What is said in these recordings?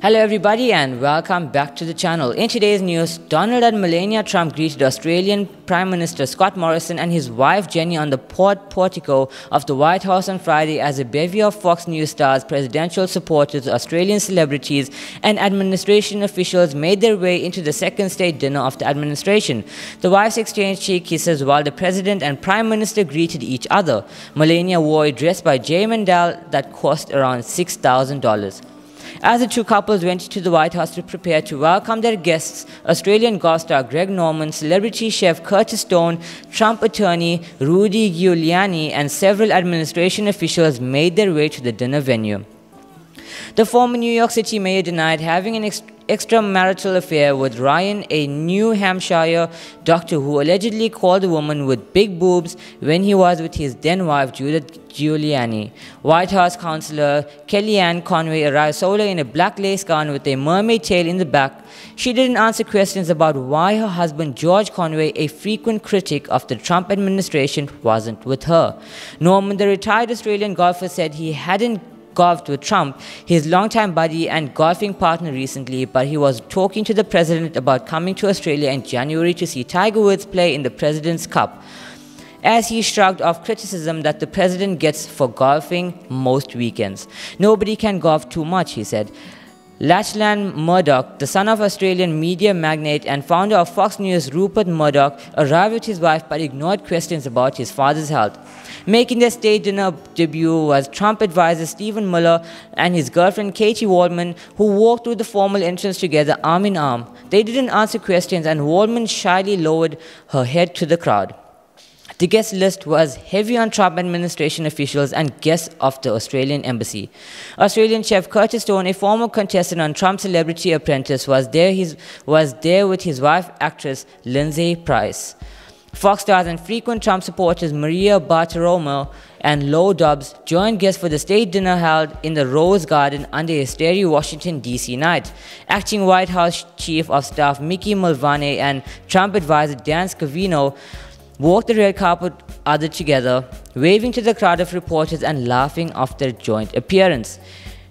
Hello everybody and welcome back to the channel. In today's news, Donald and Melania Trump greeted Australian Prime Minister Scott Morrison and his wife Jenny on the port portico of the White House on Friday as a bevy of Fox News stars, presidential supporters, Australian celebrities and administration officials made their way into the second state dinner of the administration. The wives exchanged cheek kisses while the president and prime minister greeted each other. Melania wore a dress by J. Mendel that cost around $6,000. As the two couples went to the White House to prepare to welcome their guests, Australian golf star Greg Norman, celebrity chef Curtis Stone, Trump attorney Rudy Giuliani, and several administration officials made their way to the dinner venue. The former New York City mayor denied having an extramarital affair with Ryan, a New Hampshire doctor who allegedly called a woman with big boobs when he was with his then wife Judith Giuliani. White House counselor Kellyanne Conway arrived solo in a black lace gown with a mermaid tail in the back. She didn't answer questions about why her husband George Conway, a frequent critic of the Trump administration, wasn't with her. Norman, the retired Australian golfer, said he hadn't golfed with Trump, his longtime buddy and golfing partner recently, but he was talking to the president about coming to Australia in January to see Tiger Woods play in the President's Cup. As he shrugged off criticism that the president gets for golfing most weekends. Nobody can golf too much, he said. Lachlan Murdoch, the son of Australian media magnate and founder of Fox News Rupert Murdoch, arrived with his wife but ignored questions about his father's health. Making their state dinner debut was Trump advisor Stephen Miller and his girlfriend Katie Waldman, who walked through the formal entrance together arm in arm. They didn't answer questions, and Waldman shyly lowered her head to the crowd. The guest list was heavy on Trump administration officials and guests of the Australian embassy. Australian chef Curtis Stone, a former contestant on Trump's Celebrity Apprentice, was there, his, was there with his wife, actress Lindsay Price. Fox stars and frequent Trump supporters Maria Bartiromo and Lou Dobbs joined guests for the state dinner held in the Rose Garden under a starry Washington, D.C. night. Acting White House Chief of Staff Mickey Mulvaney and Trump advisor Dan Scavino walked the red carpet other together, waving to the crowd of reporters and laughing off their joint appearance.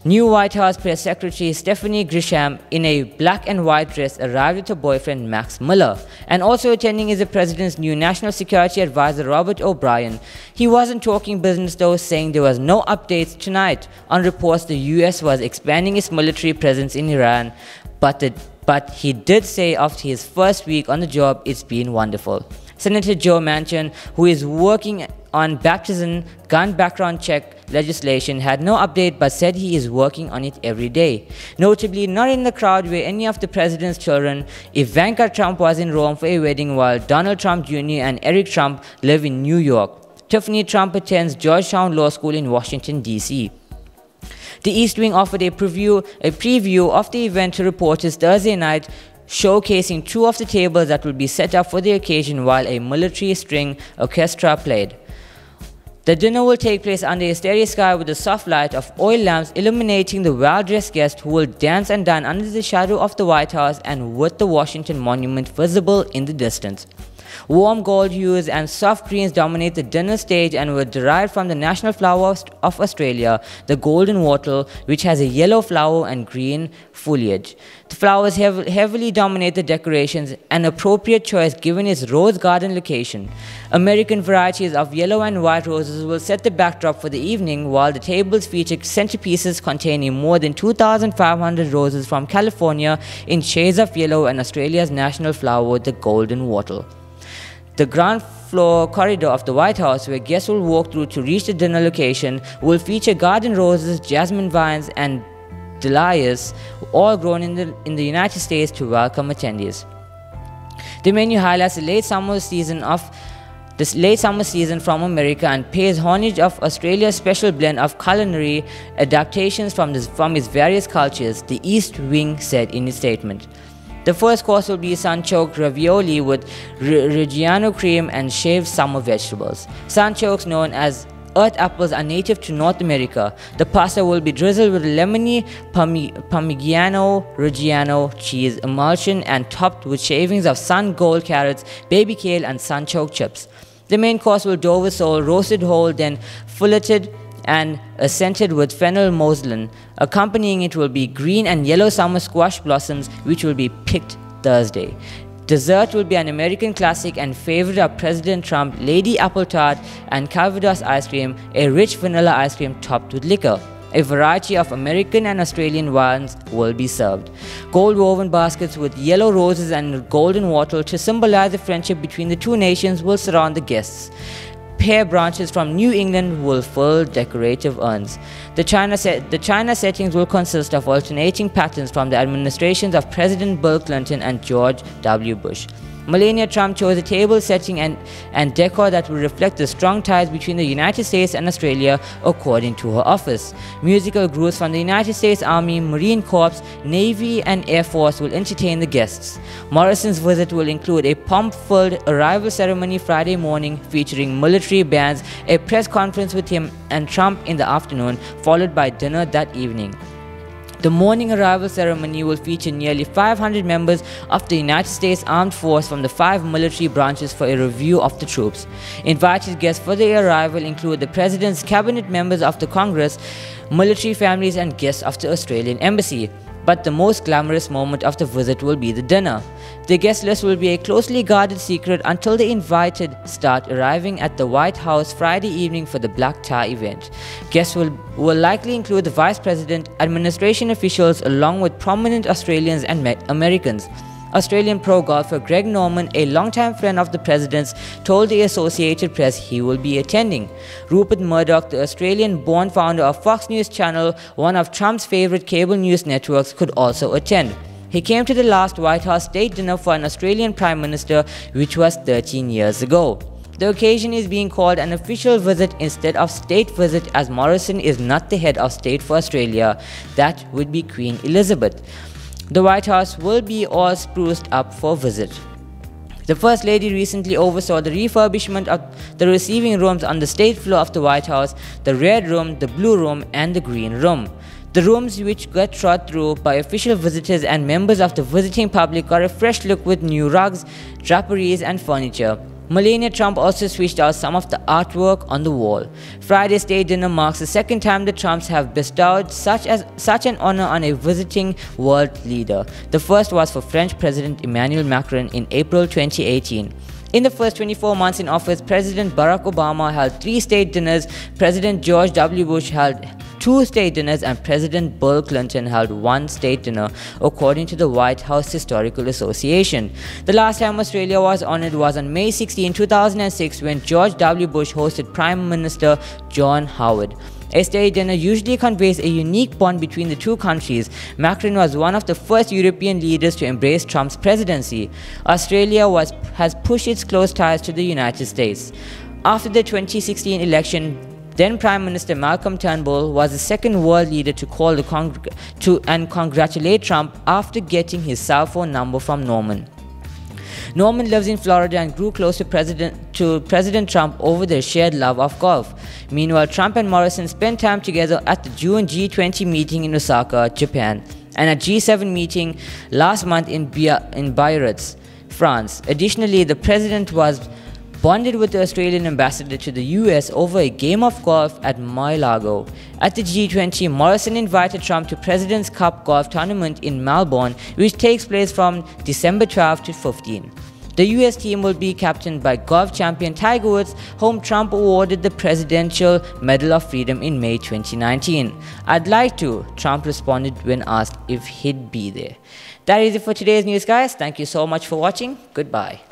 New White House Press Secretary Stephanie Grisham, in a black and white dress, arrived with her boyfriend Max Miller. And also attending is the president's new National Security Advisor Robert O'Brien. He wasn't talking business though, saying there was no updates tonight on reports the US was expanding its military presence in Iran, but, the, but he did say after his first week on the job, it's been wonderful. Senator Joe Manchin, who is working on baptism gun background check legislation, had no update but said he is working on it every day. Notably, not in the crowd were any of the president's children. Ivanka Trump was in Rome for a wedding while Donald Trump Jr. and Eric Trump live in New York. Tiffany Trump attends Georgetown Law School in Washington, D.C. The East Wing offered a preview, a preview of the event to reporters Thursday night, showcasing two of the tables that will be set up for the occasion while a military string orchestra played. The dinner will take place under a starry sky with the soft light of oil lamps illuminating the well-dressed guests who will dance and dine under the shadow of the White House and with the Washington Monument visible in the distance. Warm gold hues and soft greens dominate the dinner stage and were derived from the national flower of Australia, the golden wattle, which has a yellow flower and green foliage. The flowers hev heavily dominate the decorations, an appropriate choice given its rose garden location. American varieties of yellow and white roses will set the backdrop for the evening, while the tables feature centerpieces containing more than 2,500 roses from California in shades of yellow and Australia's national flower, the golden wattle. The ground floor corridor of the White House, where guests will walk through to reach the dinner location, will feature garden roses, jasmine vines, and dahlias, all grown in the, in the United States to welcome attendees. The menu highlights the late summer season of this late summer season from America and pays homage of Australia's special blend of culinary adaptations from, this, from its various cultures, the East Wing said in its statement. The first course will be sunchoke ravioli with Reggiano cream and shaved summer vegetables. Sunchokes, known as earth apples, are native to North America. The pasta will be drizzled with lemony Parmigiano Reggiano cheese emulsion and topped with shavings of sun gold carrots, baby kale, and sunchoke chips. The main course will dover sole roasted whole, then filleted and scented with fennel mousseline. Accompanying it will be green and yellow summer squash blossoms, which will be picked Thursday. Dessert will be an American classic and favorite of President Trump, Lady Apple Tart and Calvados ice cream, a rich vanilla ice cream topped with liquor. A variety of American and Australian wines will be served. Gold woven baskets with yellow roses and golden wattle to symbolize the friendship between the two nations will surround the guests pear branches from New England will fill decorative urns. The China, set, the China settings will consist of alternating patterns from the administrations of President Bill Clinton and George W. Bush. Melania Trump chose a table setting and, and decor that will reflect the strong ties between the United States and Australia, according to her office. Musical groups from the United States Army, Marine Corps, Navy, and Air Force will entertain the guests. Morrison's visit will include a pomp filled arrival ceremony Friday morning featuring military bands, a press conference with him and Trump in the afternoon, followed by dinner that evening. The morning arrival ceremony will feature nearly 500 members of the United States Armed Force from the five military branches for a review of the troops. Invited guests for the arrival include the President's cabinet members of the Congress, military families, and guests of the Australian Embassy but the most glamorous moment of the visit will be the dinner. The guest list will be a closely guarded secret until the invited start arriving at the White House Friday evening for the black tie event. Guests will, will likely include the Vice President, administration officials, along with prominent Australians and Americans. Australian pro golfer Greg Norman, a longtime friend of the president's, told the Associated Press he will be attending. Rupert Murdoch, the Australian born founder of Fox News Channel, one of Trump's favorite cable news networks, could also attend. He came to the last White House state dinner for an Australian Prime Minister, which was 13 years ago. The occasion is being called an official visit instead of state visit as Morrison is not the head of state for Australia. That would be Queen Elizabeth. The White House will be all spruced up for visit. The First Lady recently oversaw the refurbishment of the receiving rooms on the state floor of the White House, the Red Room, the Blue Room, and the Green Room. The rooms which get trod through by official visitors and members of the visiting public got a fresh look with new rugs, draperies, and furniture. Melania Trump also switched out some of the artwork on the wall. Friday's state dinner marks the second time the Trumps have bestowed such, as, such an honor on a visiting world leader. The first was for French President Emmanuel Macron in April 2018. In the first 24 months in office, President Barack Obama held three state dinners, President George W. Bush held two state dinners and President Bill Clinton held one state dinner, according to the White House Historical Association. The last time Australia was honored was on May 16, 2006, when George W. Bush hosted Prime Minister John Howard. A state dinner usually conveys a unique bond between the two countries. Macron was one of the first European leaders to embrace Trump's presidency. Australia was, has pushed its close ties to the United States. After the 2016 election, then Prime Minister Malcolm Turnbull was the second world leader to call the congr- to and congratulate Trump after getting his cell phone number from Norman. Norman lives in Florida and grew close to President, to President Trump over their shared love of golf. Meanwhile, Trump and Morrison spent time together at the June G20 meeting in Osaka, Japan, and a G7 meeting last month in, Bia- in Biarritz, France. Additionally, the president was bonded with the Australian ambassador to the US over a game of golf at Mar-a-Lago. At the G20, Morrison invited Trump to President's Cup golf tournament in Melbourne, which takes place from December 12 to 15. The US team will be captained by golf champion Tiger Woods, whom Trump awarded the Presidential Medal of Freedom in May 2019. I'd like to, Trump responded when asked if he'd be there. That is it for today's news, guys. Thank you so much for watching. Goodbye.